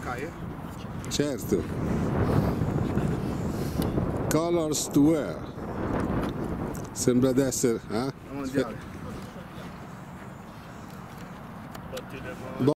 Sky, eh? Certo. Colors to wear. Sembra di essere... eh? Mondiale.